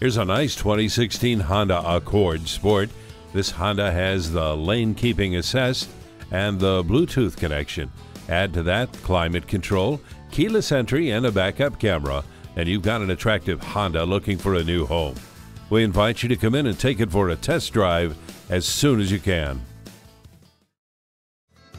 Here's a nice 2016 Honda Accord Sport. This Honda has the lane keeping assist and the Bluetooth connection. Add to that climate control, keyless entry, and a backup camera, and you've got an attractive Honda looking for a new home. We invite you to come in and take it for a test drive as soon as you can.